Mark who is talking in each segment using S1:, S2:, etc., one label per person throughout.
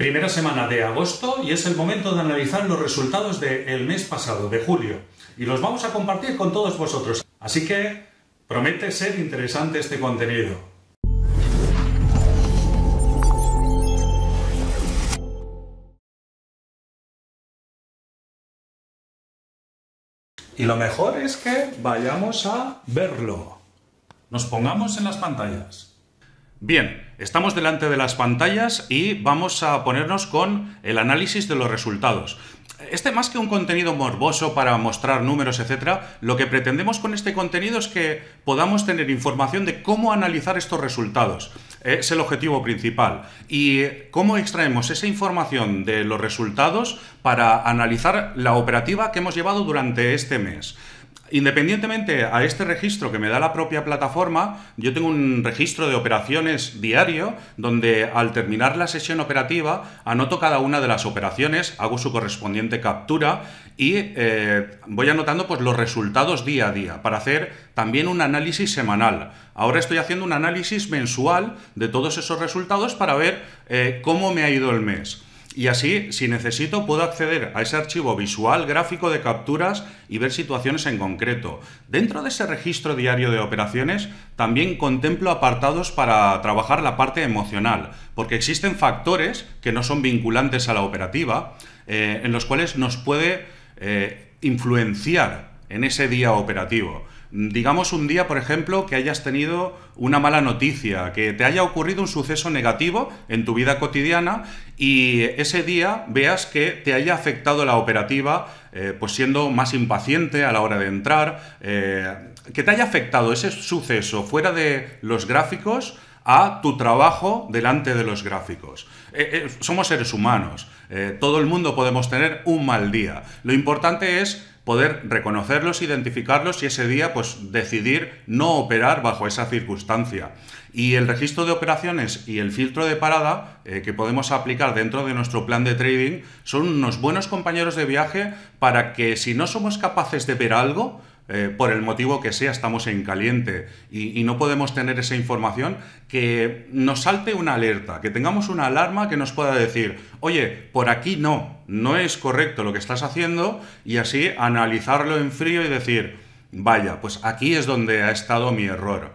S1: Primera semana de agosto y es el momento de analizar los resultados del mes pasado, de julio. Y los vamos a compartir con todos vosotros. Así que promete ser interesante este contenido. Y lo mejor es que vayamos a verlo. Nos pongamos en las pantallas. Bien, estamos delante de las pantallas y vamos a ponernos con el análisis de los resultados. Este más que un contenido morboso para mostrar números, etcétera, lo que pretendemos con este contenido es que podamos tener información de cómo analizar estos resultados. Es el objetivo principal. Y cómo extraemos esa información de los resultados para analizar la operativa que hemos llevado durante este mes. Independientemente a este registro que me da la propia plataforma, yo tengo un registro de operaciones diario donde al terminar la sesión operativa anoto cada una de las operaciones, hago su correspondiente captura y eh, voy anotando pues, los resultados día a día para hacer también un análisis semanal. Ahora estoy haciendo un análisis mensual de todos esos resultados para ver eh, cómo me ha ido el mes. Y así, si necesito, puedo acceder a ese archivo visual, gráfico de capturas y ver situaciones en concreto. Dentro de ese registro diario de operaciones, también contemplo apartados para trabajar la parte emocional, porque existen factores que no son vinculantes a la operativa, eh, en los cuales nos puede eh, influenciar en ese día operativo. Digamos un día, por ejemplo, que hayas tenido una mala noticia, que te haya ocurrido un suceso negativo en tu vida cotidiana y ese día veas que te haya afectado la operativa, eh, pues siendo más impaciente a la hora de entrar, eh, que te haya afectado ese suceso fuera de los gráficos a tu trabajo delante de los gráficos. Eh, somos seres humanos, todo el mundo podemos tener un mal día. Lo importante es poder reconocerlos, identificarlos y ese día pues decidir no operar bajo esa circunstancia. Y el registro de operaciones y el filtro de parada eh, que podemos aplicar dentro de nuestro plan de trading son unos buenos compañeros de viaje para que si no somos capaces de ver algo, eh, por el motivo que sea, estamos en caliente y, no podemos tener esa información, que nos salte una alerta, que tengamos una alarma que nos pueda decir, oye, por aquí no, no es correcto lo que estás haciendo y así analizarlo en frío y decir, vaya, pues aquí es donde ha estado mi error.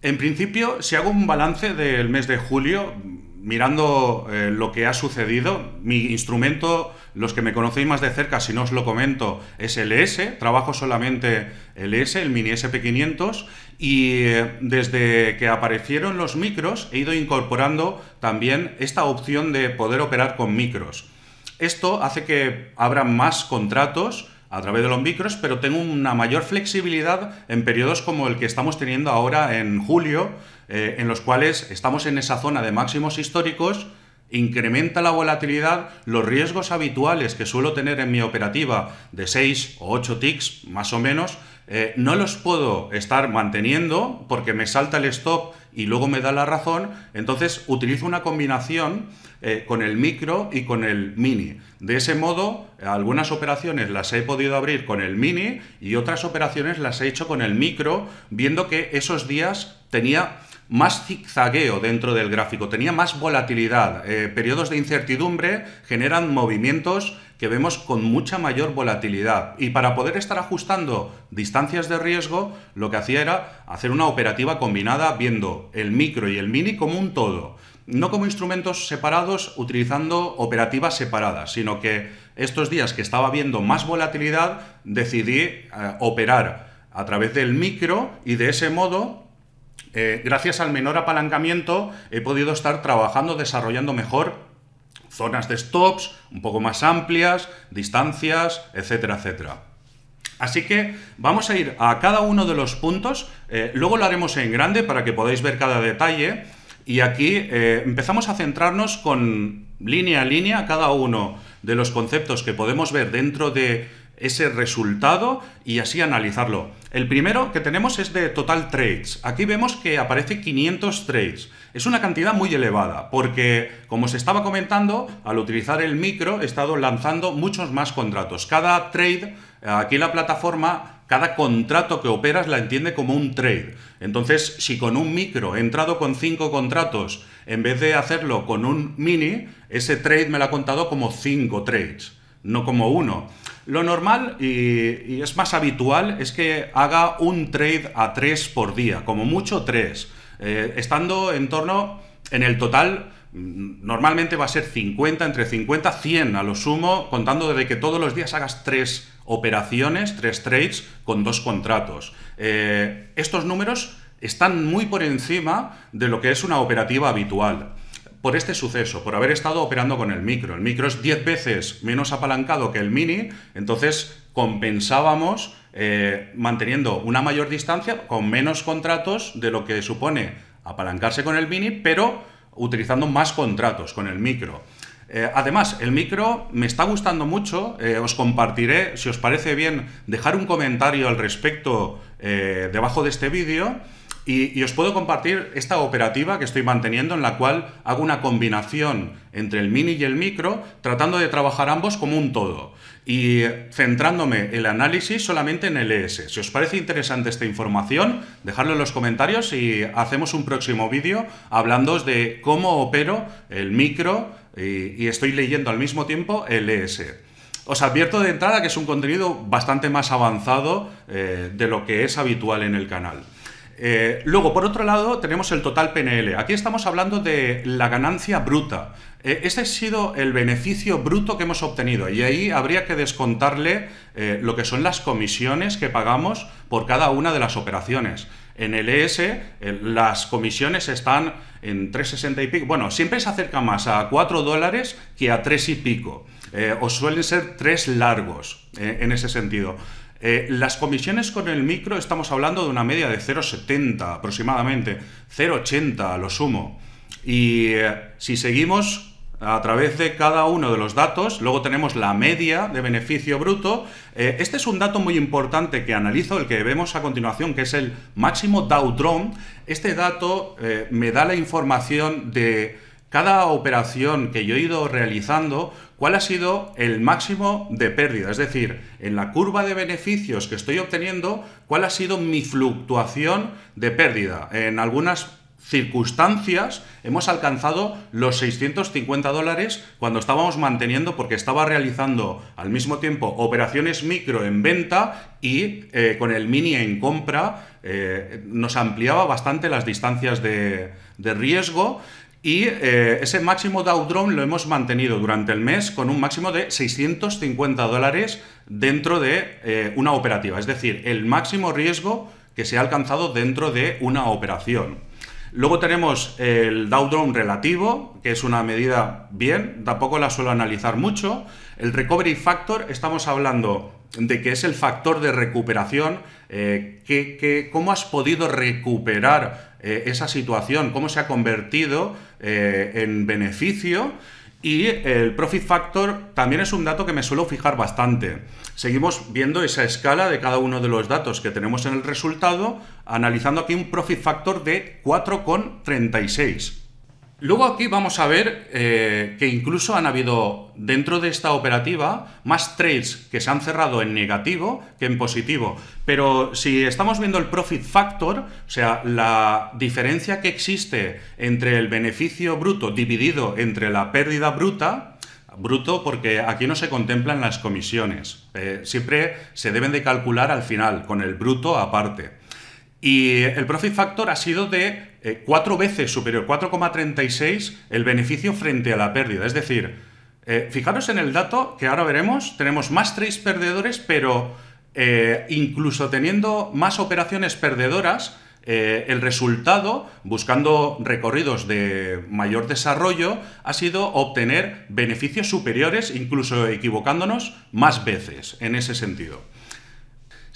S1: En principio, si hago un balance del mes de julio, mirando eh, lo que ha sucedido, mi instrumento, los que me conocéis más de cerca, si no os lo comento, es el ES, trabajo solamente el ES, el Mini SP500, y eh, desde que aparecieron los micros he ido incorporando también esta opción de poder operar con micros. Esto hace que abran más contratos, a través de los micros, pero tengo una mayor flexibilidad en periodos como el que estamos teniendo ahora en julio, eh, en los cuales estamos en esa zona de máximos históricos, incrementa la volatilidad, los riesgos habituales que suelo tener en mi operativa de 6 o 8 ticks, más o menos, eh, no los puedo estar manteniendo porque me salta el stop y luego me da la razón, entonces utilizo una combinación eh, con el micro y con el mini. De ese modo, algunas operaciones las he podido abrir con el mini y otras operaciones las he hecho con el micro, viendo que esos días tenía más zigzagueo dentro del gráfico, tenía más volatilidad. Eh, periodos de incertidumbre generan movimientos que vemos con mucha mayor volatilidad. Y para poder estar ajustando distancias de riesgo, lo que hacía era hacer una operativa combinada viendo el micro y el mini como un todo. No como instrumentos separados utilizando operativas separadas, sino que estos días que estaba viendo más volatilidad, decidí eh, operar a través del micro y de ese modo eh, gracias al menor apalancamiento he podido estar trabajando, desarrollando mejor zonas de stops un poco más amplias, distancias, etcétera, etcétera. Así que vamos a ir a cada uno de los puntos, eh, luego lo haremos en grande para que podáis ver cada detalle y aquí eh, empezamos a centrarnos con línea a línea cada uno de los conceptos que podemos ver dentro de ese resultado y así analizarlo. El primero que tenemos es de total trades. Aquí vemos que aparece 500 trades. Es una cantidad muy elevada porque, como se estaba comentando, al utilizar el micro he estado lanzando muchos más contratos. Cada trade, aquí la plataforma, cada contrato que operas la entiende como un trade. Entonces, si con un micro he entrado con 5 contratos en vez de hacerlo con un mini, ese trade me lo ha contado como 5 trades, no como uno. Lo normal y, es más habitual es que haga un trade a 3 por día, como mucho 3, eh, estando en torno en el total normalmente va a ser 50, entre 50, 100 a lo sumo, contando desde que todos los días hagas tres operaciones, tres trades con dos contratos. Eh, estos números están muy por encima de lo que es una operativa habitual. Por este suceso, por haber estado operando con el micro. El micro es 10 veces menos apalancado que el mini, entonces compensábamos eh, manteniendo una mayor distancia con menos contratos de lo que supone apalancarse con el mini, pero utilizando más contratos con el micro. Eh, además, el micro me está gustando mucho, eh, os compartiré, si os parece bien, dejar un comentario al respecto debajo de este vídeo y, os puedo compartir esta operativa que estoy manteniendo en la cual hago una combinación entre el mini y el micro, tratando de trabajar ambos como un todo y centrándome el análisis solamente en el ES. Si os parece interesante esta información, dejadlo en los comentarios y hacemos un próximo vídeo hablando de cómo opero el micro y, estoy leyendo al mismo tiempo el ES. Os advierto de entrada que es un contenido bastante más avanzado eh, de lo que es habitual en el canal. Eh, luego, por otro lado, tenemos el total PNL. Aquí estamos hablando de la ganancia bruta. Eh, este ha sido el beneficio bruto que hemos obtenido y ahí habría que descontarle eh, lo que son las comisiones que pagamos por cada una de las operaciones. En el ES las comisiones están en 3,60 y pico. Bueno, siempre se acerca más a 4 dólares que a 3 y pico. o suelen ser 3 largos en ese sentido. Eh, las comisiones con el micro estamos hablando de una media de 0,70 aproximadamente, 0,80 a lo sumo. Y eh, si seguimos a través de cada uno de los datos, luego tenemos la media de beneficio bruto. Eh, este es un dato muy importante que analizo, el que vemos a continuación, que es el máximo Dow. Este dato me da la información de cada operación que yo he ido realizando, cuál ha sido el máximo de pérdida. Es decir, en la curva de beneficios que estoy obteniendo, cuál ha sido mi fluctuación de pérdida. En algunas circunstancias hemos alcanzado los 650 dólares cuando estábamos manteniendo, porque estaba realizando al mismo tiempo operaciones micro en venta y eh, con el mini en compra eh, nos ampliaba bastante las distancias de, de riesgo y eh, ese máximo Dow Jones lo hemos mantenido durante el mes con un máximo de 650 dólares dentro de eh, una operativa, es decir, el máximo riesgo que se ha alcanzado dentro de una operación. Luego tenemos el Dow Jones relativo, que es una medida bien, tampoco la suelo analizar mucho. El Recovery Factor, estamos hablando de que es el factor de recuperación, eh, que, cómo has podido recuperar eh, esa situación, cómo se ha convertido eh, en beneficio. Y el profit factor también es un dato que me suelo fijar bastante. Seguimos viendo esa escala de cada uno de los datos que tenemos en el resultado, analizando aquí un profit factor de 4,36. Luego aquí vamos a ver eh, que incluso han habido dentro de esta operativa más trades que se han cerrado en negativo que en positivo. Pero si estamos viendo el profit factor, o sea, la diferencia que existe entre el beneficio bruto dividido entre la pérdida bruta, bruto porque aquí no se contemplan las comisiones. Eh, siempre se deben de calcular al final, con el bruto aparte. Y el profit factor ha sido de eh, cuatro veces superior, 4,36 el beneficio frente a la pérdida. Es decir, eh, fijaros en el dato que ahora veremos, tenemos más trades perdedores, pero eh, incluso teniendo más operaciones perdedoras, el resultado, buscando recorridos de mayor desarrollo, ha sido obtener beneficios superiores, incluso equivocándonos más veces en ese sentido.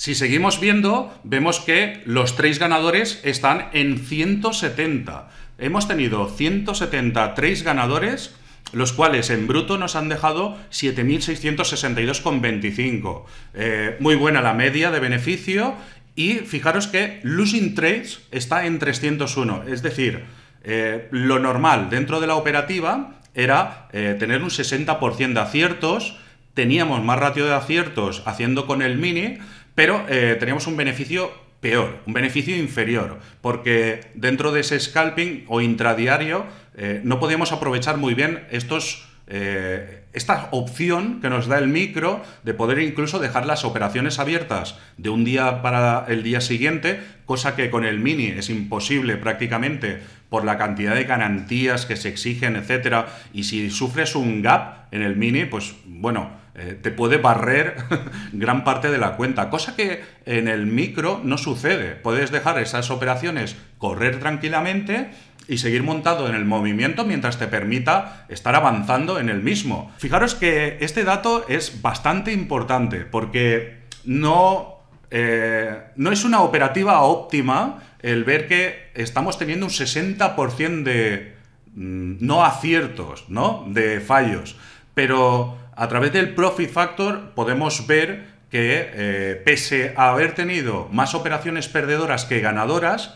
S1: Si seguimos viendo, vemos que los tres ganadores están en 170. Hemos tenido 170 tres ganadores, los cuales en bruto nos han dejado 7.662,25. Eh, muy buena la media de beneficio y fijaros que losing trades está en 301. Es decir, eh, lo normal dentro de la operativa era eh, tener un 60% de aciertos, teníamos más ratio de aciertos haciendo con el mini, pero eh, teníamos un beneficio peor, un beneficio inferior, porque dentro de ese scalping o intradiario eh, no podíamos aprovechar muy bien estos eh, esta opción que nos da el micro de poder incluso dejar las operaciones abiertas de un día para el día siguiente, cosa que con el mini es imposible prácticamente por la cantidad de garantías que se exigen, etcétera, y si sufres un gap en el mini, pues bueno, eh, te puede barrer gran parte de la cuenta, cosa que en el micro no sucede. Puedes dejar esas operaciones correr tranquilamente y seguir montado en el movimiento mientras te permita estar avanzando en el mismo. Fijaros que este dato es bastante importante porque no, eh, no es una operativa óptima el ver que estamos teniendo un 60% de mm, no aciertos, ¿no? De fallos. Pero a través del Profit Factor podemos ver que eh, pese a haber tenido más operaciones perdedoras que ganadoras,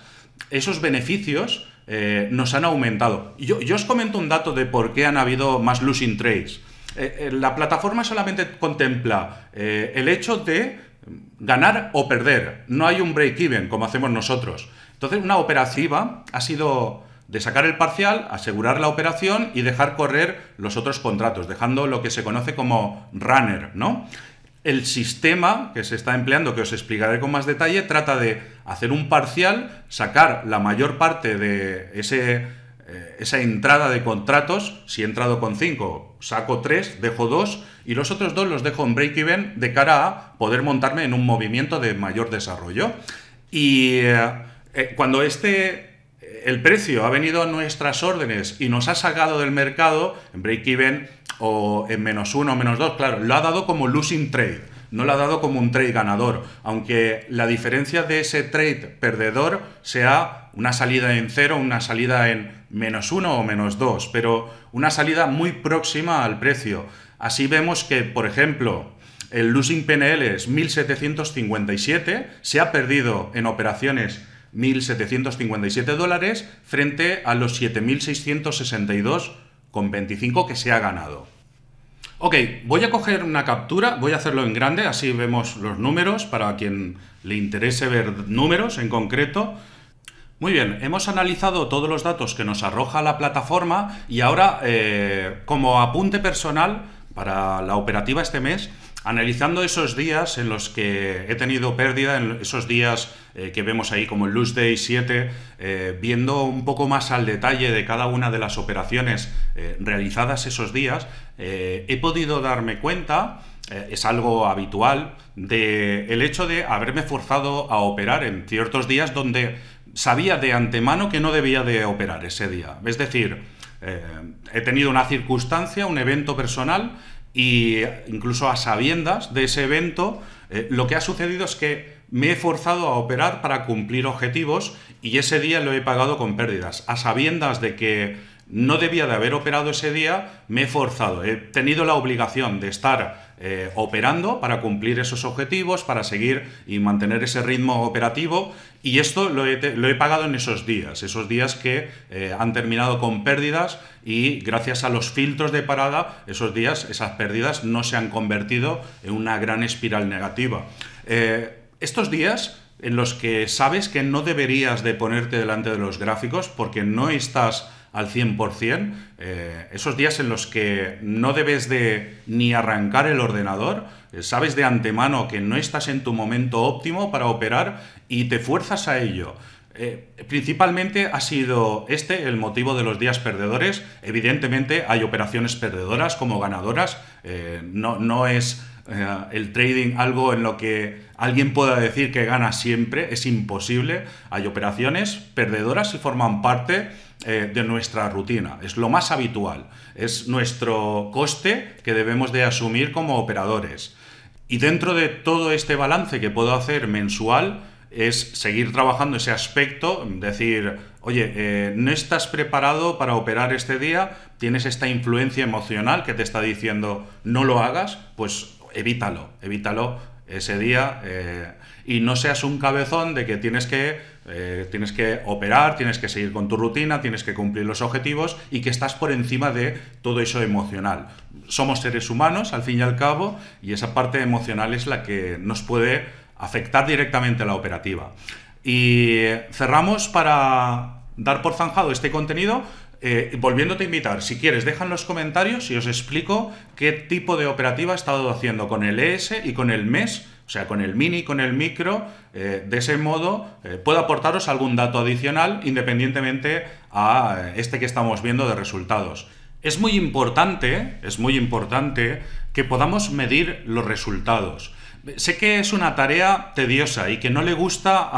S1: esos beneficios eh, nos han aumentado. Yo, os comento un dato de por qué han habido más losing trades. Eh, la plataforma solamente contempla el hecho de ganar o perder. No hay un break-even como hacemos nosotros. Entonces, una operativa ha sido de sacar el parcial, asegurar la operación y dejar correr los otros contratos, dejando lo que se conoce como runner, ¿no? el sistema que se está empleando, que os explicaré con más detalle, trata de hacer un parcial, sacar la mayor parte de ese, eh, esa entrada de contratos. Si he entrado con 5, saco 3, dejo 2 y los otros dos los dejo en break-even de cara a poder montarme en un movimiento de mayor desarrollo. Y eh, eh, cuando este el precio ha venido a nuestras órdenes y nos ha sacado del mercado, en break-even o en menos uno o menos dos, claro, lo ha dado como losing trade, no lo ha dado como un trade ganador, aunque la diferencia de ese trade perdedor sea una salida en cero, una salida en menos uno o menos dos, pero una salida muy próxima al precio. Así vemos que, por ejemplo, el losing PNL es 1757, se ha perdido en operaciones 1.757 dólares frente a los 7.662 con 25 que se ha ganado. Ok, voy a coger una captura, voy a hacerlo en grande, así vemos los números para quien le interese ver números en concreto. Muy bien, hemos analizado todos los datos que nos arroja la plataforma y ahora, eh, como apunte personal para la operativa este mes, analizando esos días en los que he tenido pérdida, en esos días eh, que vemos ahí como el Loose Day 7, eh, viendo un poco más al detalle de cada una de las operaciones eh, realizadas esos días, he podido darme cuenta, es algo habitual, de el hecho de haberme forzado a operar en ciertos días donde sabía de antemano que no debía de operar ese día. Es decir, he tenido una circunstancia, un evento personal, y incluso a sabiendas de ese evento, eh, lo que ha sucedido es que me he forzado a operar para cumplir objetivos y ese día lo he pagado con pérdidas. A sabiendas de que no debía de haber operado ese día, me he forzado. He tenido la obligación de estar eh, operando para cumplir esos objetivos, para seguir y mantener ese ritmo operativo. Y esto lo he, pagado en esos días, esos días que eh, han terminado con pérdidas y gracias a los filtros de parada, esos días, esas pérdidas no se han convertido en una gran espiral negativa. Eh, estos días en los que sabes que no deberías de ponerte delante de los gráficos porque no estás al 100%, eh, esos días en los que no debes de ni arrancar el ordenador, eh, sabes de antemano que no estás en tu momento óptimo para operar y te fuerzas a ello. Eh, principalmente ha sido este el motivo de los días perdedores. Evidentemente hay operaciones perdedoras como ganadoras. no, no es el trading algo en lo que alguien pueda decir que gana siempre. Es imposible. Hay operaciones perdedoras y forman parte eh, de nuestra rutina. Es lo más habitual. Es nuestro coste que debemos de asumir como operadores. Y dentro de todo este balance que puedo hacer mensual, es seguir trabajando ese aspecto, decir, oye, eh, no estás preparado para operar este día, tienes esta influencia emocional que te está diciendo no lo hagas, pues evítalo, evítalo ese día eh, y no seas un cabezón de que tienes que, eh, tienes que operar, tienes que seguir con tu rutina, tienes que cumplir los objetivos y que estás por encima de todo eso emocional. Somos seres humanos, al fin y al cabo, y esa parte emocional es la que nos puede afectar directamente a la operativa. Y cerramos para dar por zanjado este contenido eh, volviéndote a invitar, si quieres, deja en los comentarios y os explico qué tipo de operativa he estado haciendo con el ES y con el MES, o sea, con el mini y con el micro. Eh, de ese modo, eh, puedo aportaros algún dato adicional independientemente a este que estamos viendo de resultados. Es muy importante, es muy importante que podamos medir los resultados. Sé que es una tarea tediosa y que no le gusta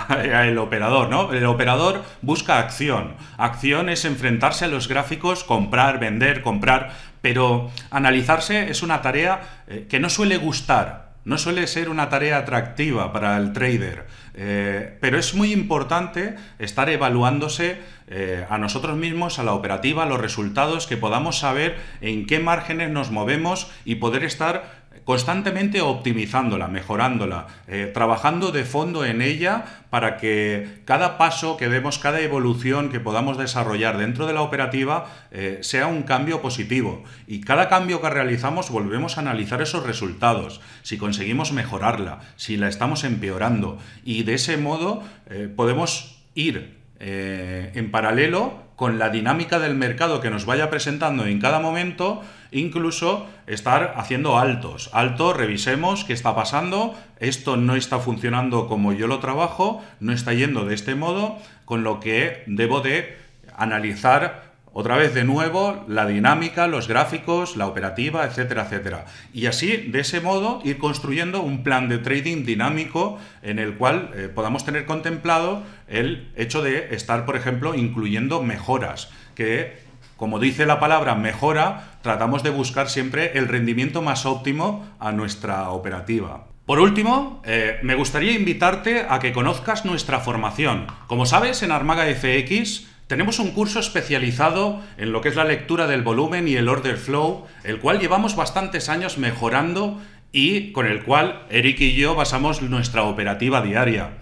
S1: al operador, ¿no? El operador busca acción. Acción es enfrentarse a los gráficos, comprar, vender, comprar, pero analizarse es una tarea eh, que no suele gustar no suele ser una tarea atractiva para el trader, eh, pero es muy importante estar evaluándose eh, a nosotros mismos, a la operativa, los resultados, que podamos saber en qué márgenes nos movemos y poder estar constantemente optimizándola, mejorándola, eh, trabajando de fondo en ella para que cada paso que demos, cada evolución que podamos desarrollar dentro de la operativa eh, sea un cambio positivo. Y cada cambio que realizamos volvemos a analizar esos resultados, si conseguimos mejorarla, si la estamos empeorando. Y de ese modo eh, podemos ir en paralelo con la dinámica del mercado que nos vaya presentando en cada momento, incluso estar haciendo altos. Alto, revisemos qué está pasando, esto no está funcionando como yo lo trabajo, no está yendo de este modo, con lo que debo de analizar otra vez de nuevo la dinámica, los gráficos, la operativa, etcétera, etcétera. Y así, de ese modo, ir construyendo un plan de trading dinámico en el cual eh, podamos tener contemplado el hecho de estar, por ejemplo, incluyendo mejoras, que, como dice la palabra mejora, tratamos de buscar siempre el rendimiento más óptimo a nuestra operativa. Por último, eh, me gustaría invitarte a que conozcas nuestra formación. Como sabes, en Armaga FX tenemos un curso especializado en lo que es la lectura del volumen y el order flow, el cual llevamos bastantes años mejorando y con el cual Eric y yo basamos nuestra operativa diaria.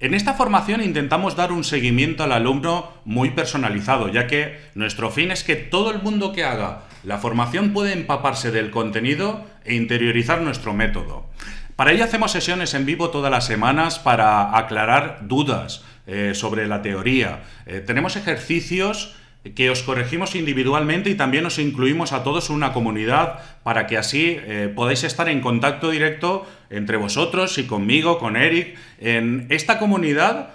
S1: En esta formación intentamos dar un seguimiento al alumno muy personalizado, ya que nuestro fin es que todo el mundo que haga la formación pueda empaparse del contenido e interiorizar nuestro método. Para ello hacemos sesiones en vivo todas las semanas para aclarar dudas, eh, sobre la teoría. Eh, tenemos ejercicios que os corregimos individualmente y también os incluimos a todos en una comunidad para que así eh, podáis estar en contacto directo entre vosotros y conmigo, con Eric. En esta comunidad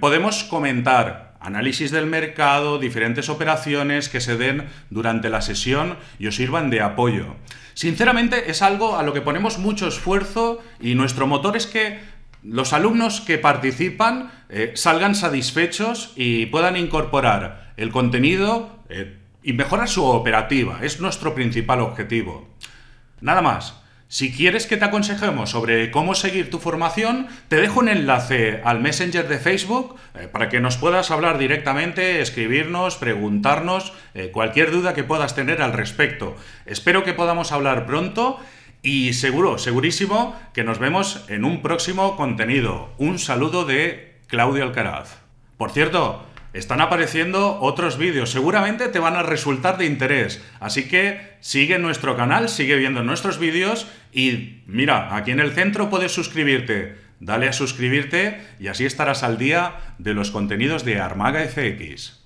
S1: podemos comentar análisis del mercado, diferentes operaciones que se den durante la sesión y os sirvan de apoyo. Sinceramente es algo a lo que ponemos mucho esfuerzo y nuestro motor es que los alumnos que participan eh, salgan satisfechos y puedan incorporar el contenido eh, y mejorar su operativa. Es nuestro principal objetivo. Nada más. Si quieres que te aconsejemos sobre cómo seguir tu formación, te dejo un enlace al Messenger de Facebook eh, para que nos puedas hablar directamente, escribirnos, preguntarnos cualquier duda que puedas tener al respecto. Espero que podamos hablar pronto y seguro, segurísimo que nos vemos en un próximo contenido. Un saludo de Claudio Alcaraz. Por cierto, están apareciendo otros vídeos, seguramente te van a resultar de interés. Así que sigue nuestro canal, sigue viendo nuestros vídeos y mira, aquí en el centro puedes suscribirte. Dale a suscribirte y así estarás al día de los contenidos de Armaga FX.